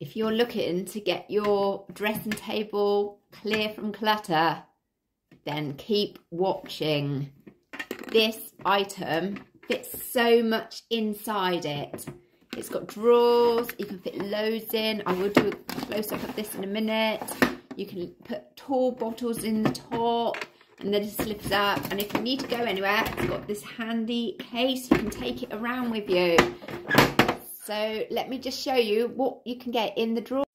if you're looking to get your dressing table clear from clutter, then keep watching. This item fits so much inside it. It's got drawers, you can fit loads in. I will do a close-up of this in a minute. You can put tall bottles in the top and then it slips up. And if you need to go anywhere, it's got this handy case. You can take it around with you. So let me just show you what you can get in the drawer.